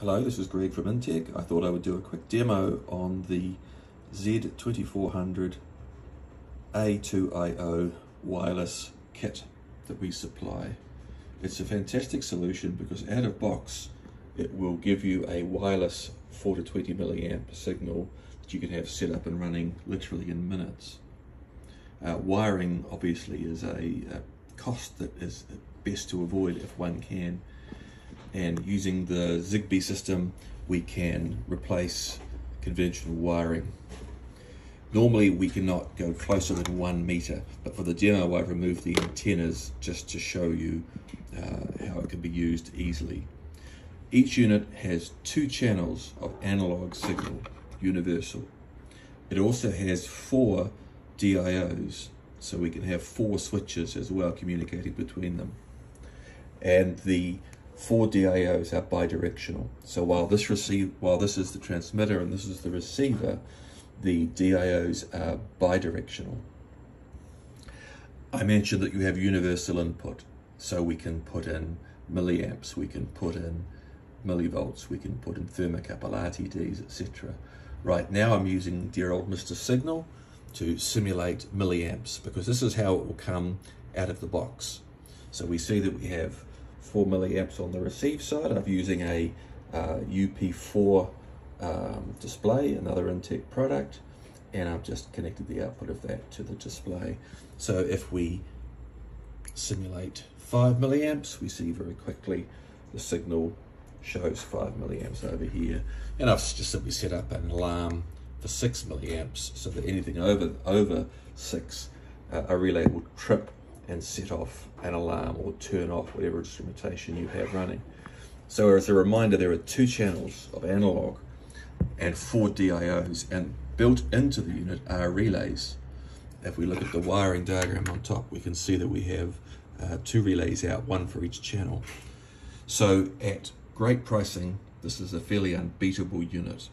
Hello, this is Greg from Intech. I thought I would do a quick demo on the Z2400 A2IO wireless kit that we supply. It's a fantastic solution because out of box it will give you a wireless 4 to 20 milliamp signal that you can have set up and running literally in minutes. Uh, wiring obviously is a, a cost that is best to avoid if one can and using the Zigbee system we can replace conventional wiring. Normally we cannot go closer than one meter, but for the demo I've removed the antennas just to show you uh, how it can be used easily. Each unit has two channels of analog signal, universal. It also has four DIOs, so we can have four switches as well communicating between them. And the four DIOs are bidirectional. So while this receive, while this is the transmitter and this is the receiver, the DIOs are bidirectional. I mentioned that you have universal input, so we can put in milliamps, we can put in millivolts, we can put in thermocouple RTDs, etc. Right now I'm using dear old Mr. Signal to simulate milliamps because this is how it will come out of the box. So we see that we have 4 milliamps on the receive side. I'm using a uh, UP4 um, display, another Intech product, and I've just connected the output of that to the display. So if we simulate 5 milliamps, we see very quickly the signal shows 5 milliamps over here. And I've just simply set up an alarm for 6 milliamps so that anything over, over 6, uh, a relay will trip and set off an alarm or turn off whatever instrumentation you have running. So as a reminder, there are two channels of analog and four DIOs and built into the unit are relays. If we look at the wiring diagram on top, we can see that we have uh, two relays out, one for each channel. So at great pricing, this is a fairly unbeatable unit.